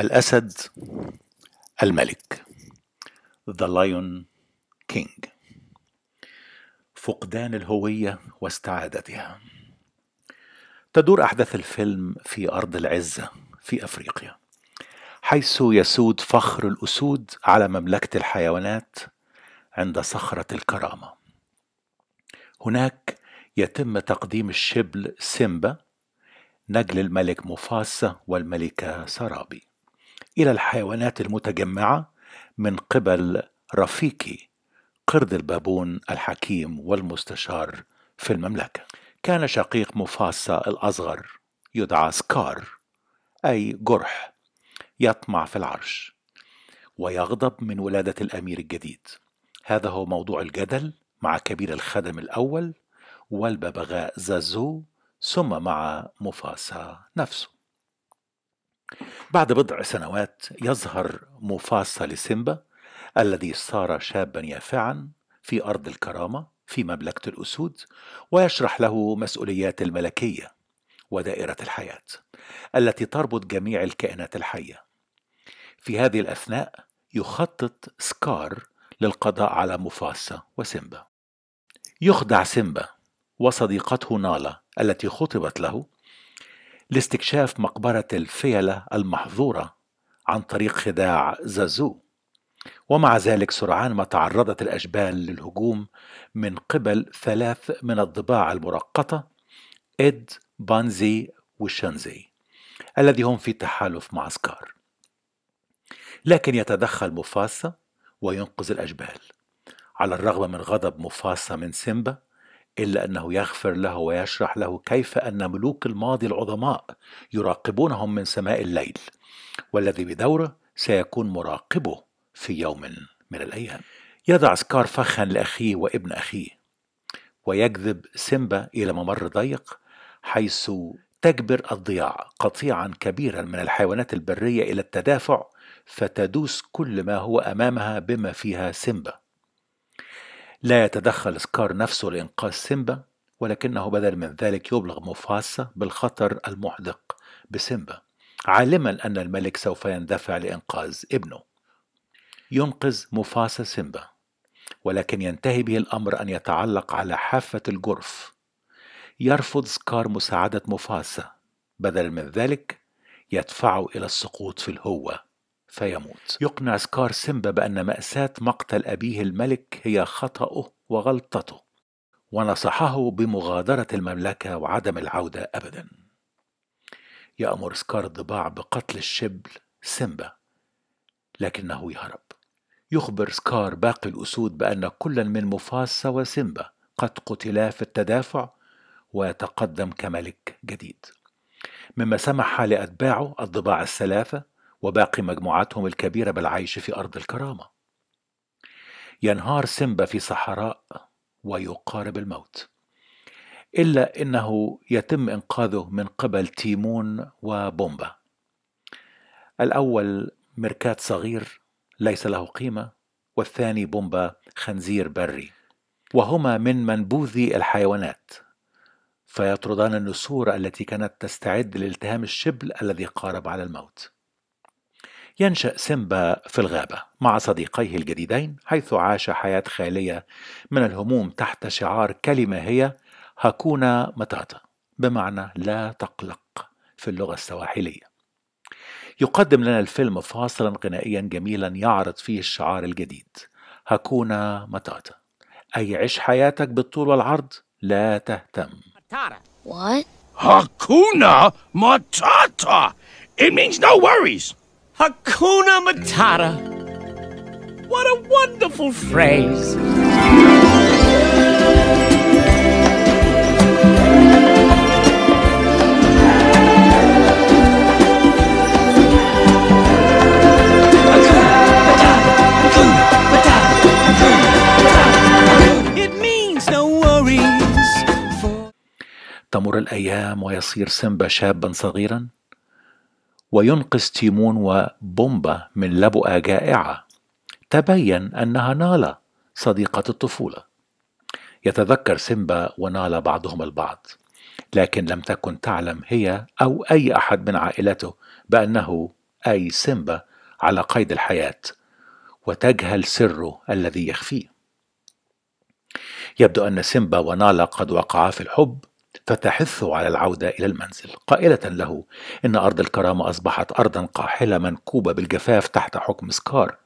الأسد الملك The Lion King. فقدان الهوية واستعادتها. تدور أحداث الفيلم في أرض العزة في أفريقيا حيث يسود فخر الأسود على مملكة الحيوانات عند صخرة الكرامة. هناك يتم تقديم الشبل سيمبا نجل الملك مفاسة والملكة سرابي إلى الحيوانات المتجمعة من قبل رفيقي قرد البابون الحكيم والمستشار في المملكة. كان شقيق مفاسة الأصغر يدعى سكار أي جرح يطمع في العرش ويغضب من ولادة الأمير الجديد. هذا هو موضوع الجدل. مع كبير الخدم الأول والببغاء زازو ثم مع مفاسا نفسه. بعد بضع سنوات يظهر مفاسا لسيمبا الذي صار شابا يافعا في أرض الكرامة في مملكة الأسود ويشرح له مسؤوليات الملكية ودائرة الحياة التي تربط جميع الكائنات الحية. في هذه الأثناء يخطط سكار للقضاء على مفاسا وسيمبا. يخدع سيمبا وصديقته نالا التي خطبت له لاستكشاف مقبرة الفيلة المحظورة عن طريق خداع زازو. ومع ذلك سرعان ما تعرضت الأشبال للهجوم من قبل ثلاث من الضباع المرقطة إد بانزي وشانزي الذي هم في تحالف مع سكار. لكن يتدخل مفاسا وينقذ الأشبال على الرغم من غضب مفاسا من سيمبا إلا أنه يغفر له ويشرح له كيف أن ملوك الماضي العظماء يراقبونهم من سماء الليل والذي بدوره سيكون مراقبه في يوم من الأيام. يضع سكار فخا لأخيه وابن أخيه ويجذب سيمبا إلى ممر ضيق حيث تجبر الضياع قطيعا كبيرا من الحيوانات البرية إلى التدافع فتدوس كل ما هو أمامها بما فيها سيمبا. لا يتدخل سكار نفسه لإنقاذ سيمبا ولكنه بدل من ذلك يبلغ مفاسة بالخطر المحدق بسيمبا عالما أن الملك سوف يندفع لإنقاذ ابنه. ينقذ مفاسة سيمبا ولكن ينتهي به الأمر أن يتعلق على حافة الجرف. يرفض سكار مساعدة مفاسة بدلا من ذلك يدفعه إلى السقوط في الهوة فيموت. يقنع سكار سيمبا بأن مأساة مقتل أبيه الملك هي خطأه وغلطته ونصحه بمغادرة المملكة وعدم العودة أبدا. يأمر سكار الضباع بقتل الشبل سيمبا لكنه يهرب. يخبر سكار باقي الأسود بأن كلا من مفاسة وسيمبا قد قتلا في التدافع ويتقدم كملك جديد. مما سمح لأتباعه الضباع الثلاثة وباقي مجموعاتهم الكبيرة بالعيش في أرض الكرامة. ينهار سيمبا في صحراء ويقارب الموت إلا إنه يتم إنقاذه من قبل تيمون وبومبا. الأول مركات صغير ليس له قيمة والثاني بومبا خنزير بري. وهما من منبوذي الحيوانات فيطردان النسور التي كانت تستعد لالتهام الشبل الذي قارب على الموت. ينشأ سيمبا في الغابة مع صديقيه الجديدين حيث عاش حياة خالية من الهموم تحت شعار كلمة هي هاكونا متاتا بمعنى لا تقلق في اللغة السواحلية يقدم لنا الفيلم فاصلا غنائيا جميلا يعرض فيه الشعار الجديد هاكونا متاتا أي عش حياتك بالطول والعرض لا تهتم What? Hakuna Matata! It means no worries. Hakuna Matata. What a wonderful phrase. تمر الأيام ويصير سيمبا شابا صغيرا وينقذ تيمون وبومبا من لبؤة جائعة. تبين أنها نالا صديقة الطفولة. يتذكر سيمبا ونالا بعضهم البعض لكن لم تكن تعلم هي أو أي أحد من عائلته بأنه أي سيمبا على قيد الحياة وتجهل سره الذي يخفيه. يبدو أن سيمبا ونالا قد وقعا في الحب فتحثه على العودة إلى المنزل. قائلة له إن أرض الكرامة أصبحت أرضا قاحلة منكوبة بالجفاف تحت حكم سكار.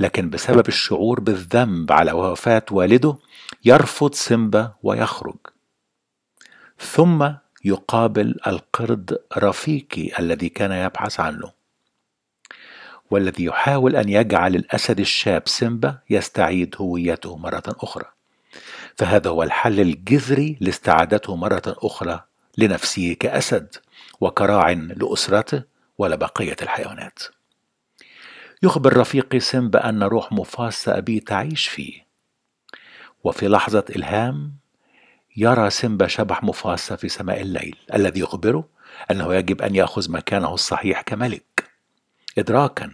لكن بسبب الشعور بالذنب على وفاة والده يرفض سيمبا ويخرج. ثم يقابل القرد رفيقي الذي كان يبحث عنه. والذي يحاول أن يجعل الأسد الشاب سيمبا يستعيد هويته مرة أخرى. فهذا هو الحل الجذري لاستعادته مرة أخرى لنفسه كأسد وكراع لأسرته ولبقية الحيوانات. يخبر رفيقي سيمبا أن روح مفاسة ابيه تعيش فيه. وفي لحظة إلهام يرى سيمبا شبح مفاسة في سماء الليل الذي يخبره أنه يجب أن يأخذ مكانه الصحيح كملك ادراكا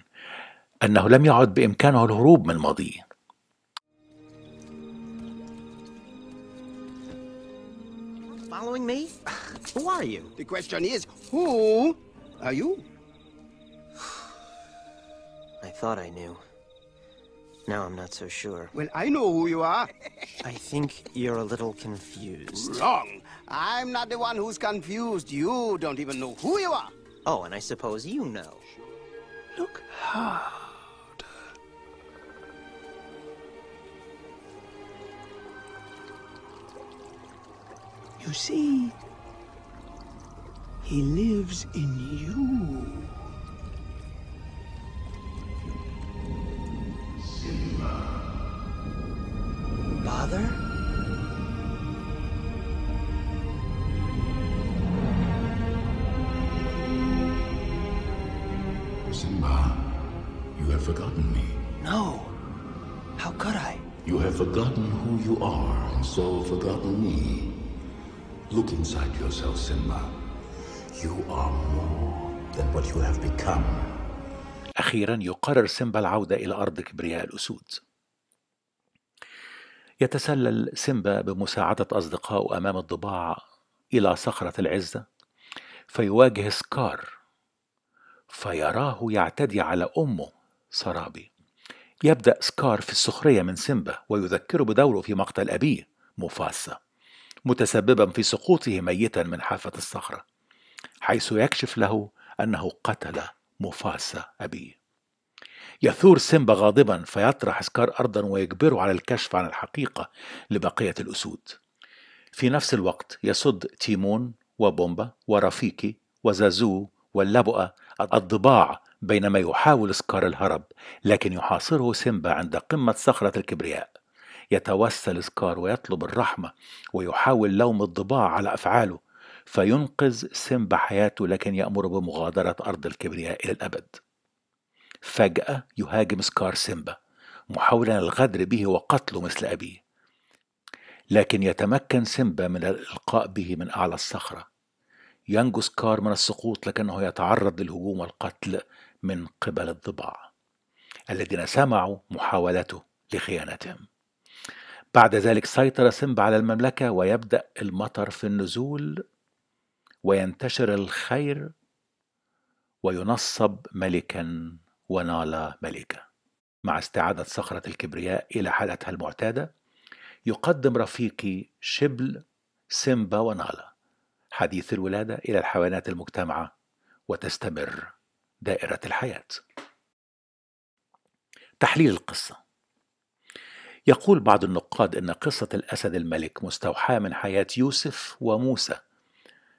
أنه لم يعد بإمكانه الهروب من ماضيه. Following me? Who are you? The question is, who are you? I thought I knew. Now I'm not so sure. Well, I know who you are. I think you're a little confused. Wrong. I'm not the one who's confused. You don't even know who you are. Oh, and I suppose you know. Look You see, he lives in you. Father? Simba, you have forgotten me. No. How could I? You have forgotten who you are, and so forgotten me. Look inside yourself, Simba. You are more than what you have become. أخيرا يقرر سيمبا العودة إلى أرض كبرياء الأسود يتسلل سيمبا بمساعدة أصدقائه أمام الضباع إلى صخرة العزة فيواجه سكار فيراه يعتدي على أمه سرابي يبدأ سكار في السخرية من سيمبا ويذكره بدوره في مقتل أبيه مفاسة متسببا في سقوطه ميتا من حافة الصخرة حيث يكشف له أنه قتل مفاسة أبيه. يثور سيمبا غاضبا فيطرح سكار أرضا ويجبره على الكشف عن الحقيقة لبقية الأسود. في نفس الوقت يصد تيمون وبومبا ورفيكي وزازو واللبؤة الضباع بينما يحاول سكار الهرب لكن يحاصره سيمبا عند قمة صخرة الكبرياء. يتوسل سكار ويطلب الرحمة ويحاول لوم الضباع على أفعاله فينقذ سيمبا حياته لكن يأمر بمغادرة أرض الكبرياء إلى الأبد. فجأة يهاجم سكار سيمبا محاولا الغدر به وقتله مثل أبيه. لكن يتمكن سيمبا من الإلقاء به من أعلى الصخرة. ينجو سكار من السقوط لكنه يتعرض للهجوم والقتل من قبل الضباع الذين سمعوا محاولته لخيانتهم. بعد ذلك سيطر سيمبا على المملكة ويبدأ المطر في النزول وينتشر الخير وينصب ملكا ونال ملكة مع استعادة صخرة الكبرياء إلى حالتها المعتادة يقدم رفيقي شبل سيمبا ونالا حديث الولادة إلى الحيوانات المجتمعة وتستمر دائرة الحياة. تحليل القصة. يقول بعض النقاد إن قصة الأسد الملك مستوحاة من حياة يوسف وموسى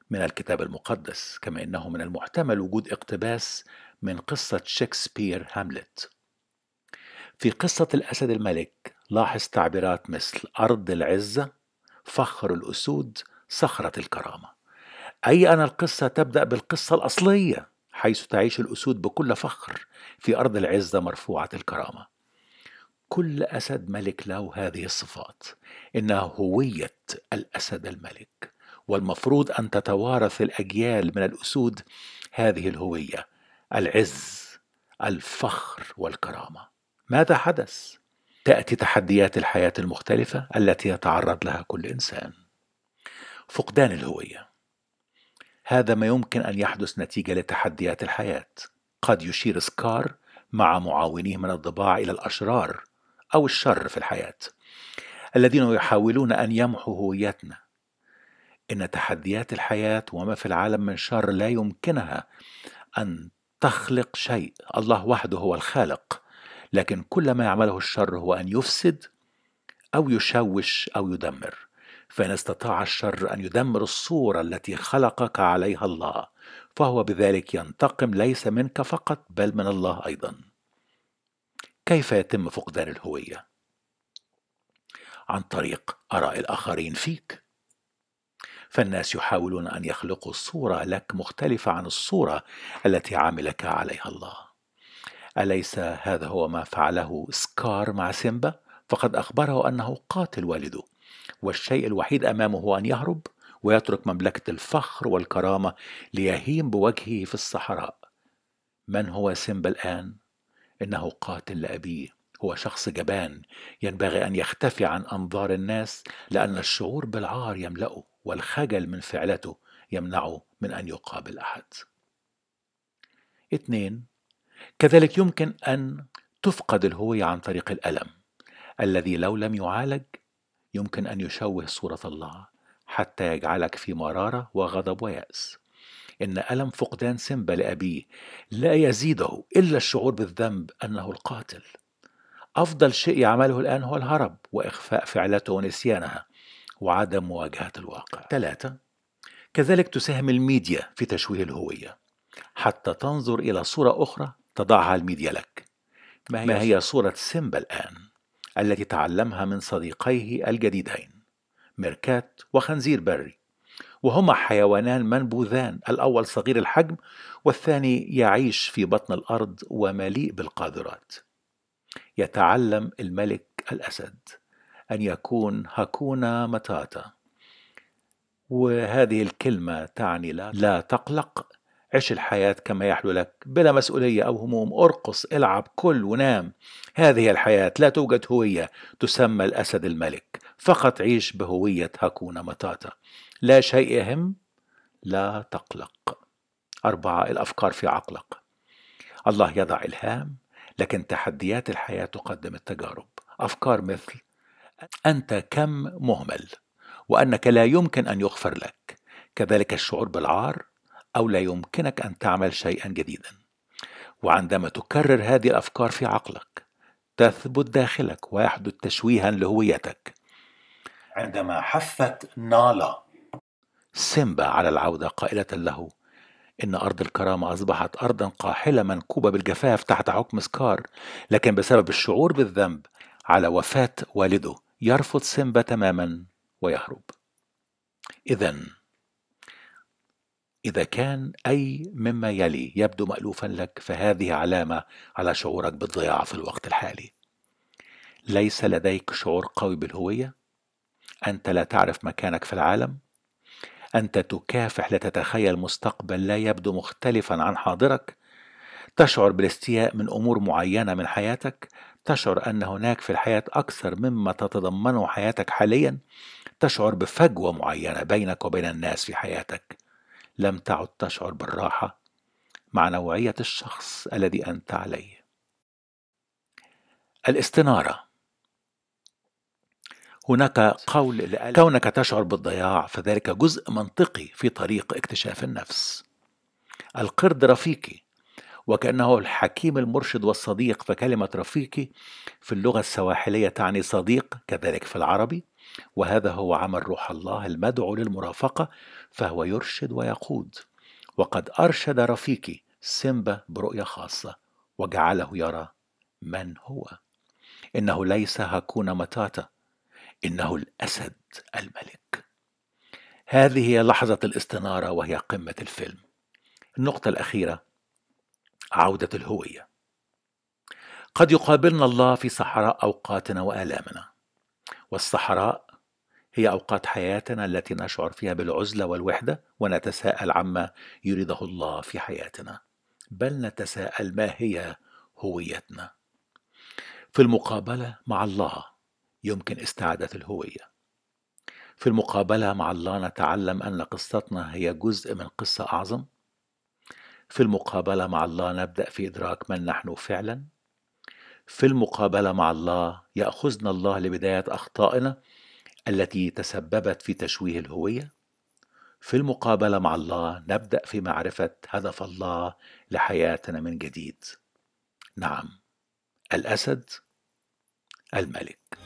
من الكتاب المقدس كما إنه من المحتمل وجود اقتباس من قصة شكسبير هاملت. في قصة الأسد الملك لاحظ تعبيرات مثل أرض العزة فخر الأسود صخرة الكرامة. أي أن القصة تبدأ بالقصة الأصلية حيث تعيش الأسود بكل فخر في أرض العزة مرفوعة الكرامة. كل أسد ملك له هذه الصفات إنها هوية الأسد الملك والمفروض أن تتوارث الأجيال من الأسود هذه الهوية العز الفخر والكرامة. ماذا حدث؟ تأتي تحديات الحياة المختلفة التي يتعرض لها كل إنسان. فقدان الهوية. هذا ما يمكن أن يحدث نتيجة لتحديات الحياة. قد يشير سكار مع معاونيه من الضباع إلى الأشرار. أو الشر في الحياة. الذين يحاولون أن يمحوا هويتنا. إن تحديات الحياة وما في العالم من شر لا يمكنها أن تخلق شيء. الله وحده هو الخالق. لكن كل ما يعمله الشر هو أن يفسد أو يشوش أو يدمر. فإن استطاع الشر أن يدمر الصورة التي خلقك عليها الله فهو بذلك ينتقم ليس منك فقط بل من الله أيضا. كيف يتم فقدان الهوية؟ عن طريق آراء الآخرين فيك فالناس يحاولون أن يخلقوا صورة لك مختلفة عن الصورة التي عملك عليها الله أليس هذا هو ما فعله سكار مع سيمبا؟ فقد أخبره أنه قاتل والده والشيء الوحيد أمامه هو أن يهرب ويترك مملكة الفخر والكرامة ليهيم بوجهه في الصحراء من هو سيمبا الآن؟ إنه قاتل لأبيه هو شخص جبان. ينبغي أن يختفي عن أنظار الناس لأن الشعور بالعار يملأه والخجل من فعلته يمنعه من أن يقابل أحد. اثنين كذلك يمكن أن تفقد الهوية عن طريق الألم. الذي لو لم يعالج يمكن أن يشوه صورة الله حتى يجعلك في مرارة وغضب ويأس. إن ألم فقدان سيمبا لأبيه لا يزيده إلا الشعور بالذنب أنه القاتل. أفضل شيء يعمله الآن هو الهرب وإخفاء فعلته ونسيانها وعدم مواجهة الواقع. ثلاثة. كذلك تساهم الميديا في تشويه الهوية. حتى تنظر إلى صورة أخرى تضعها الميديا لك. ما هي, ما هي صورة سيمبا الآن التي تعلمها من صديقيه الجديدين؟ ميركات وخنزير بري. وهما حيوانان منبوذان الأول صغير الحجم والثاني يعيش في بطن الأرض ومليء بالقاذورات. يتعلم الملك الأسد أن يكون هاكونا متاتا وهذه الكلمة تعني لا, لا تقلق عش الحياة كما يحلو لك بلا مسؤولية أو هموم أرقص إلعب كل ونام. هذه الحياة لا توجد هوية تسمى الأسد الملك فقط عيش بهوية هاكونا متاتا لا شيء يهم لا تقلق. أربعة الأفكار في عقلك. الله يضع إلهام لكن تحديات الحياة تقدم التجارب. أفكار مثل أنت كم مهمل وأنك لا يمكن أن يغفر لك. كذلك الشعور بالعار أو لا يمكنك أن تعمل شيئا جديدا. وعندما تكرر هذه الأفكار في عقلك تثبت داخلك ويحدث تشويها لهويتك. عندما حثت نالا سيمبا على العودة قائلة له إن أرض الكرامة أصبحت أرضا قاحلة منكوبة بالجفاف تحت حكم سكار لكن بسبب الشعور بالذنب على وفاة والده يرفض سيمبا تماما ويهرب. إذا إذا كان أي مما يلي يبدو مألوفا لك فهذه علامة على شعورك بالضياع في الوقت الحالي. ليس لديك شعور قوي بالهوية؟ أنت لا تعرف مكانك في العالم؟ أنت تكافح لتتخيل مستقبل لا يبدو مختلفا عن حاضرك؟ تشعر بالاستياء من أمور معينة من حياتك؟ تشعر أن هناك في الحياة أكثر مما تتضمنه حياتك حاليا؟ تشعر بفجوة معينة بينك وبين الناس في حياتك؟ لم تعد تشعر بالراحة مع نوعية الشخص الذي أنت عليه. الاستنارة. هناك قول كونك تشعر بالضياع فذلك جزء منطقي في طريق اكتشاف النفس. القرد رفيقي وكأنه الحكيم المرشد والصديق فكلمة رفيقي في اللغة السواحلية تعني صديق كذلك في العربي. وهذا هو عمل روح الله المدعو للمرافقة فهو يرشد ويقود. وقد أرشد رفيقي سيمبا برؤية خاصة وجعله يرى من هو. إنه ليس هاكونا متاتا إنه الأسد الملك. هذه هي لحظة الاستنارة وهي قمة الفيلم. النقطة الأخيرة عودة الهوية. قد يقابلنا الله في صحراء أوقاتنا وآلامنا. والصحراء هي أوقات حياتنا التي نشعر فيها بالعزلة والوحدة ونتساءل عما يريده الله في حياتنا. بل نتساءل ما هي هويتنا. في المقابلة مع الله يمكن استعادة الهوية. في المقابلة مع الله نتعلم أن قصتنا هي جزء من قصة أعظم. في المقابلة مع الله نبدأ في إدراك من نحن فعلا. في المقابلة مع الله يأخذنا الله لبداية أخطائنا التي تسببت في تشويه الهوية. في المقابلة مع الله نبدأ في معرفة هدف الله لحياتنا من جديد. نعم الأسد الملك.